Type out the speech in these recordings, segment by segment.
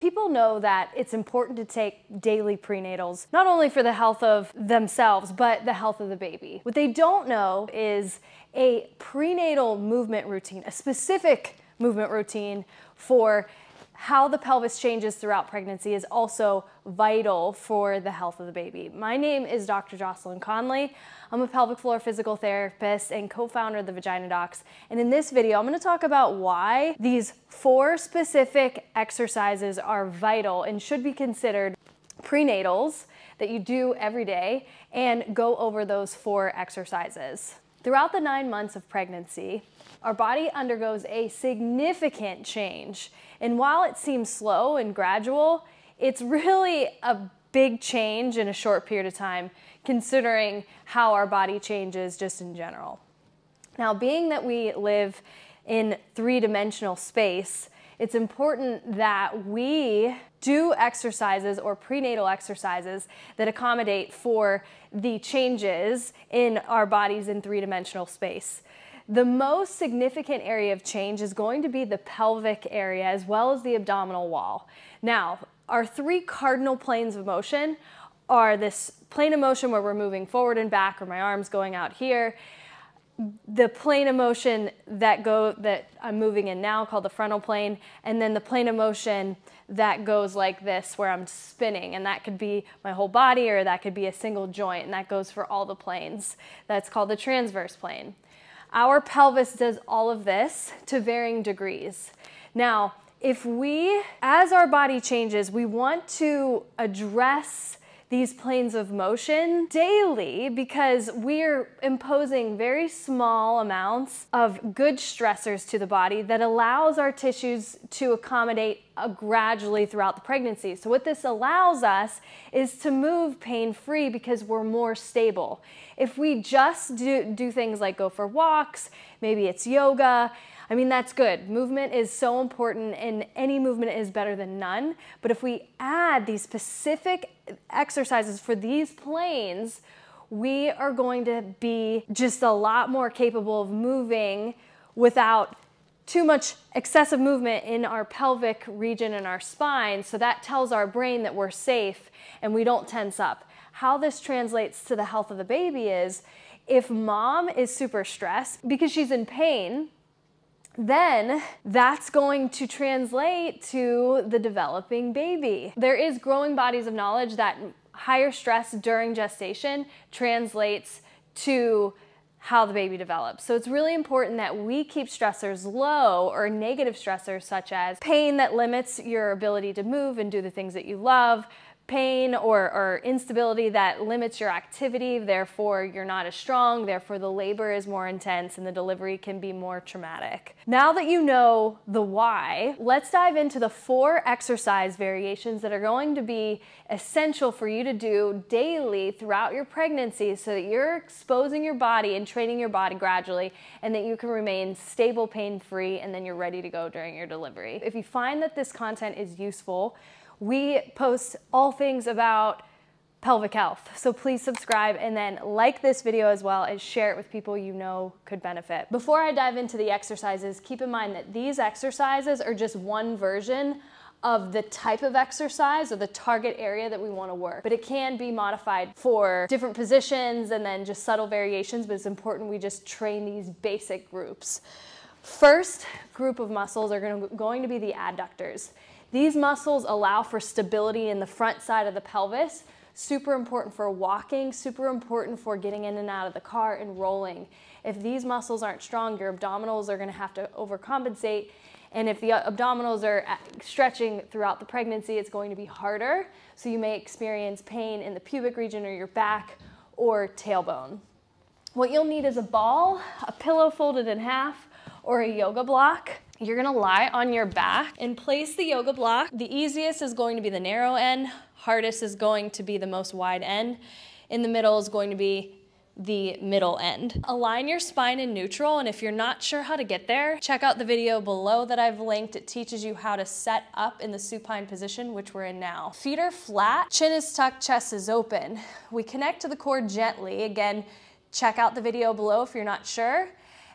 People know that it's important to take daily prenatals, not only for the health of themselves, but the health of the baby. What they don't know is a prenatal movement routine, a specific movement routine for how the pelvis changes throughout pregnancy is also vital for the health of the baby. My name is Dr. Jocelyn Connolly. I'm a pelvic floor physical therapist and co-founder of the Vagina Docs. And in this video, I'm gonna talk about why these four specific exercises are vital and should be considered prenatals that you do every day and go over those four exercises. Throughout the nine months of pregnancy, our body undergoes a significant change. And while it seems slow and gradual, it's really a big change in a short period of time, considering how our body changes just in general. Now, being that we live in three-dimensional space, it's important that we do exercises or prenatal exercises that accommodate for the changes in our bodies in three-dimensional space. The most significant area of change is going to be the pelvic area as well as the abdominal wall. Now, our three cardinal planes of motion are this plane of motion where we're moving forward and back or my arms going out here. The plane of motion that go that I'm moving in now called the frontal plane and then the plane of motion that goes like this where I'm spinning and that could be my whole body or that could be a single joint and that goes for all the planes. That's called the transverse plane. Our pelvis does all of this to varying degrees. Now, if we, as our body changes, we want to address these planes of motion daily because we're imposing very small amounts of good stressors to the body that allows our tissues to accommodate uh, gradually throughout the pregnancy. So what this allows us is to move pain-free because we're more stable. If we just do, do things like go for walks, maybe it's yoga, I mean, that's good. Movement is so important and any movement is better than none. But if we add these specific exercises for these planes, we are going to be just a lot more capable of moving without too much excessive movement in our pelvic region and our spine. So that tells our brain that we're safe and we don't tense up. How this translates to the health of the baby is if mom is super stressed because she's in pain, then that's going to translate to the developing baby. There is growing bodies of knowledge that higher stress during gestation translates to how the baby develops. So it's really important that we keep stressors low or negative stressors such as pain that limits your ability to move and do the things that you love, pain or, or, instability that limits your activity, therefore you're not as strong, therefore the labor is more intense and the delivery can be more traumatic. Now that you know the why, let's dive into the four exercise variations that are going to be essential for you to do daily throughout your pregnancy so that you're exposing your body and training your body gradually and that you can remain stable, pain-free, and then you're ready to go during your delivery. If you find that this content is useful, we post all things about pelvic health. So please subscribe and then like this video as well and share it with people you know could benefit. Before I dive into the exercises, keep in mind that these exercises are just one version of the type of exercise or the target area that we want to work. But it can be modified for different positions and then just subtle variations, but it's important we just train these basic groups. First group of muscles are going to be the adductors. These muscles allow for stability in the front side of the pelvis, super important for walking, super important for getting in and out of the car and rolling. If these muscles aren't strong, your abdominals are gonna have to overcompensate. And if the abdominals are uh, stretching throughout the pregnancy, it's going to be harder. So you may experience pain in the pubic region or your back or tailbone. What you'll need is a ball, a pillow folded in half, or a yoga block. You're gonna lie on your back and place the yoga block. The easiest is going to be the narrow end, hardest is going to be the most wide end. In the middle is going to be the middle end. Align your spine in neutral and if you're not sure how to get there, check out the video below that I've linked. It teaches you how to set up in the supine position, which we're in now. Feet are flat, chin is tucked, chest is open. We connect to the core gently. Again, check out the video below if you're not sure.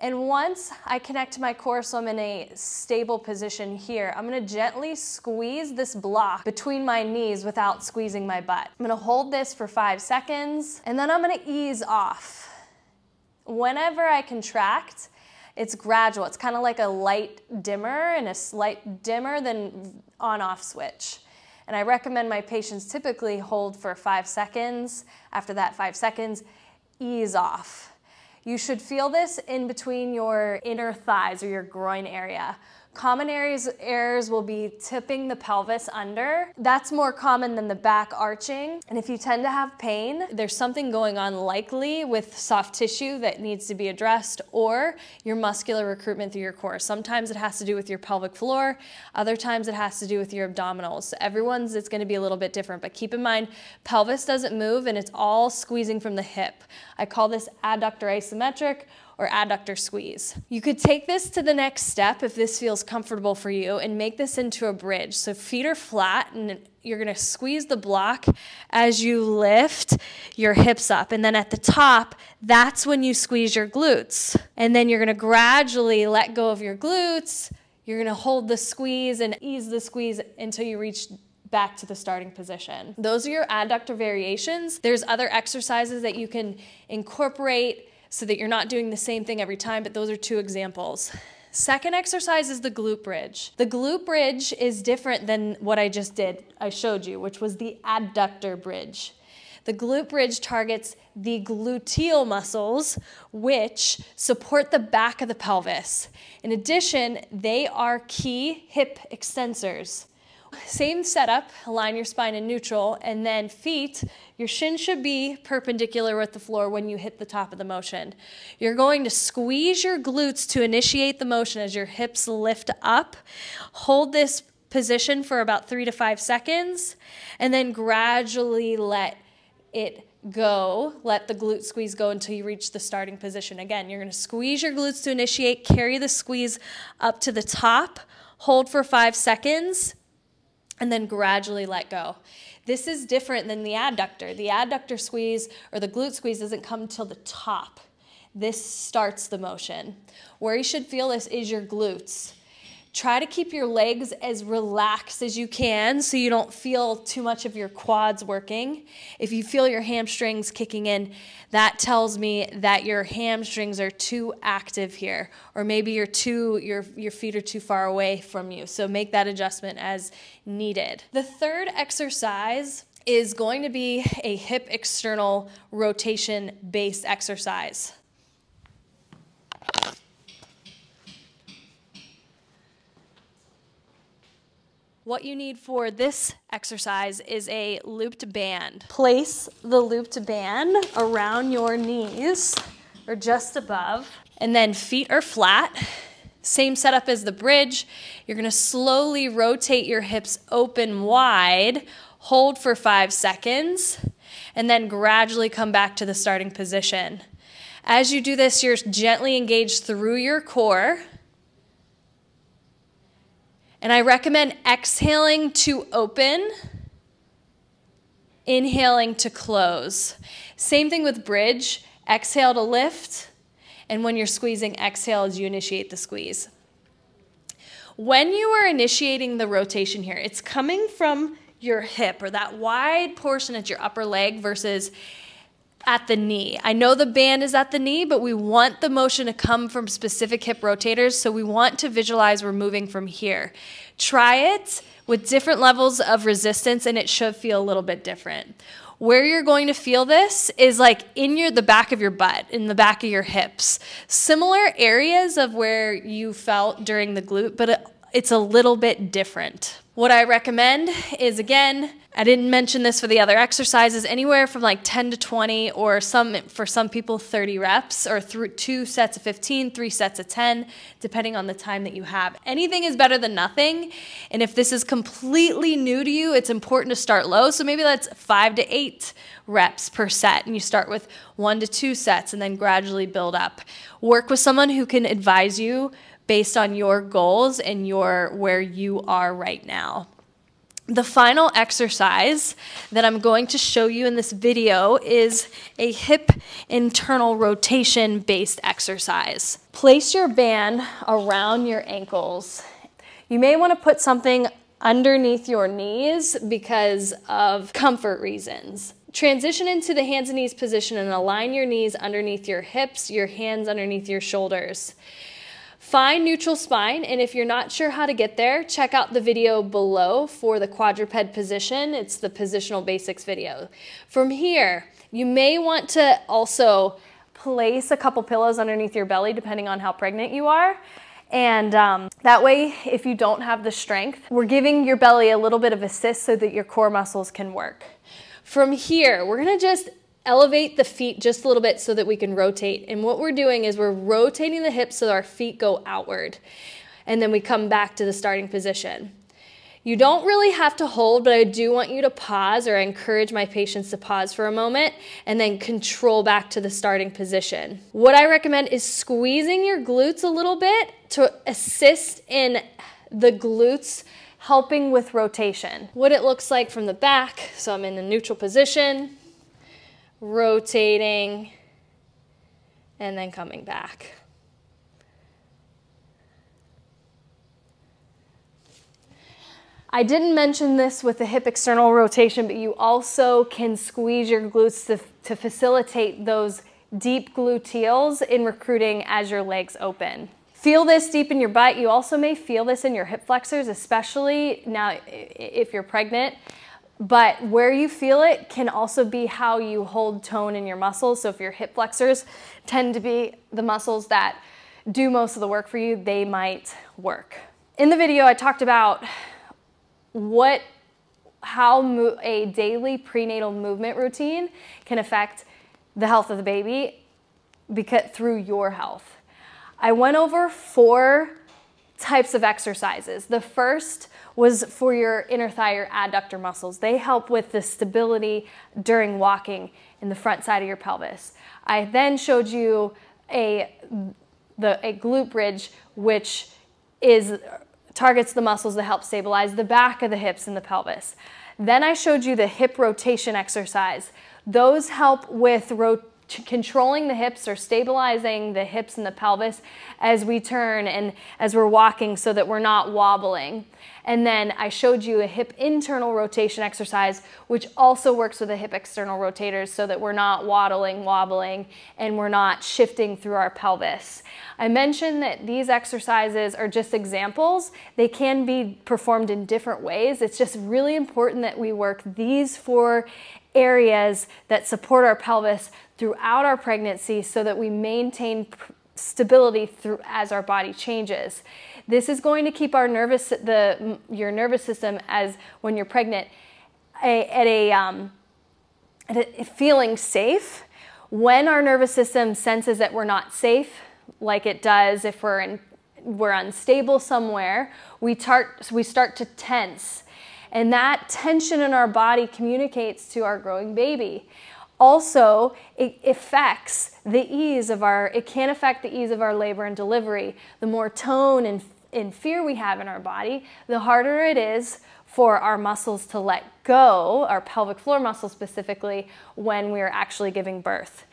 And once I connect to my core so I'm in a stable position here, I'm gonna gently squeeze this block between my knees without squeezing my butt. I'm gonna hold this for five seconds and then I'm gonna ease off. Whenever I contract, it's gradual. It's kind of like a light dimmer and a slight dimmer, than on off switch. And I recommend my patients typically hold for five seconds. After that five seconds, ease off. You should feel this in between your inner thighs or your groin area. Common areas, errors will be tipping the pelvis under. That's more common than the back arching. And if you tend to have pain, there's something going on likely with soft tissue that needs to be addressed or your muscular recruitment through your core. Sometimes it has to do with your pelvic floor. Other times it has to do with your abdominals. So everyone's, it's gonna be a little bit different, but keep in mind, pelvis doesn't move and it's all squeezing from the hip. I call this adductor isometric or adductor squeeze. You could take this to the next step if this feels comfortable for you and make this into a bridge. So feet are flat and you're gonna squeeze the block as you lift your hips up. And then at the top, that's when you squeeze your glutes. And then you're gonna gradually let go of your glutes. You're gonna hold the squeeze and ease the squeeze until you reach back to the starting position. Those are your adductor variations. There's other exercises that you can incorporate so that you're not doing the same thing every time, but those are two examples. Second exercise is the glute bridge. The glute bridge is different than what I just did, I showed you, which was the adductor bridge. The glute bridge targets the gluteal muscles, which support the back of the pelvis. In addition, they are key hip extensors. Same setup, align your spine in neutral, and then feet, your shin should be perpendicular with the floor when you hit the top of the motion. You're going to squeeze your glutes to initiate the motion as your hips lift up. Hold this position for about three to five seconds, and then gradually let it go. Let the glute squeeze go until you reach the starting position. Again, you're going to squeeze your glutes to initiate, carry the squeeze up to the top, hold for five seconds, and then gradually let go. This is different than the adductor. The adductor squeeze or the glute squeeze doesn't come till the top. This starts the motion. Where you should feel this is your glutes. Try to keep your legs as relaxed as you can so you don't feel too much of your quads working. If you feel your hamstrings kicking in, that tells me that your hamstrings are too active here or maybe you're too your your feet are too far away from you. So make that adjustment as needed. The third exercise is going to be a hip external rotation based exercise. What you need for this exercise is a looped band. Place the looped band around your knees or just above, and then feet are flat. Same setup as the bridge. You're gonna slowly rotate your hips open wide, hold for five seconds, and then gradually come back to the starting position. As you do this, you're gently engaged through your core. And I recommend exhaling to open, inhaling to close. Same thing with bridge. Exhale to lift, and when you're squeezing, exhale as you initiate the squeeze. When you are initiating the rotation here, it's coming from your hip or that wide portion at your upper leg versus at the knee. I know the band is at the knee, but we want the motion to come from specific hip rotators, so we want to visualize we're moving from here. Try it with different levels of resistance and it should feel a little bit different. Where you're going to feel this is like in your the back of your butt, in the back of your hips. Similar areas of where you felt during the glute, but it's a little bit different. What I recommend is again, I didn't mention this for the other exercises, anywhere from like 10 to 20 or some for some people 30 reps or through two sets of 15, three sets of 10, depending on the time that you have. Anything is better than nothing. And if this is completely new to you, it's important to start low. So maybe that's five to eight reps per set and you start with one to two sets and then gradually build up. Work with someone who can advise you based on your goals and your where you are right now. The final exercise that I'm going to show you in this video is a hip internal rotation based exercise. Place your band around your ankles. You may want to put something underneath your knees because of comfort reasons. Transition into the hands and knees position and align your knees underneath your hips, your hands underneath your shoulders. Find neutral spine, and if you're not sure how to get there, check out the video below for the quadruped position. It's the positional basics video. From here, you may want to also place a couple pillows underneath your belly, depending on how pregnant you are. And um, that way, if you don't have the strength, we're giving your belly a little bit of assist so that your core muscles can work. From here, we're gonna just elevate the feet just a little bit so that we can rotate. And what we're doing is we're rotating the hips so our feet go outward. And then we come back to the starting position. You don't really have to hold, but I do want you to pause or encourage my patients to pause for a moment and then control back to the starting position. What I recommend is squeezing your glutes a little bit to assist in the glutes helping with rotation. What it looks like from the back, so I'm in a neutral position, rotating, and then coming back. I didn't mention this with the hip external rotation, but you also can squeeze your glutes to, to facilitate those deep gluteals in recruiting as your legs open. Feel this deep in your butt. You also may feel this in your hip flexors, especially now if you're pregnant. But where you feel it can also be how you hold tone in your muscles. So if your hip flexors tend to be the muscles that do most of the work for you, they might work. In the video, I talked about what how a daily prenatal movement routine can affect the health of the baby because through your health. I went over four types of exercises. The first was for your inner thigh or adductor muscles. They help with the stability during walking in the front side of your pelvis. I then showed you a, the, a glute bridge, which is targets the muscles that help stabilize the back of the hips and the pelvis. Then I showed you the hip rotation exercise. Those help with rotation controlling the hips or stabilizing the hips and the pelvis as we turn and as we're walking so that we're not wobbling. And then I showed you a hip internal rotation exercise, which also works with the hip external rotators so that we're not waddling, wobbling, and we're not shifting through our pelvis. I mentioned that these exercises are just examples. They can be performed in different ways. It's just really important that we work these four areas that support our pelvis throughout our pregnancy so that we maintain stability through as our body changes. This is going to keep our nervous the your nervous system as when you're pregnant a, at a um, at a feeling safe. When our nervous system senses that we're not safe, like it does if we're in we're unstable somewhere, we start we start to tense. And that tension in our body communicates to our growing baby. Also, it affects the ease of our, it can affect the ease of our labor and delivery. The more tone and, fear we have in our body, the harder it is for our muscles to let go, our pelvic floor muscles specifically, when we're actually giving birth.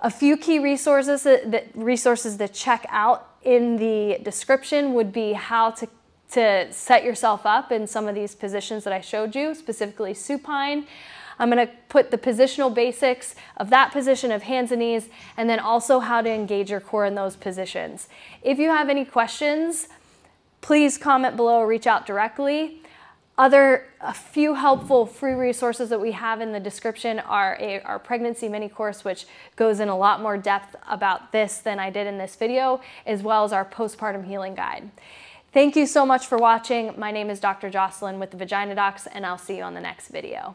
A few key resources that, that, resources to check out in the description would be how to, to set yourself up in some of these positions that I showed you, specifically supine, I'm gonna put the positional basics of that position of hands and knees, and then also how to engage your core in those positions. If you have any questions, please comment below or reach out directly. Other, a few helpful free resources that we have in the description are a, our pregnancy mini course, which goes in a lot more depth about this than I did in this video, as well as our postpartum healing guide. Thank you so much for watching. My name is Dr. Jocelyn with the Vagina Docs, and I'll see you on the next video.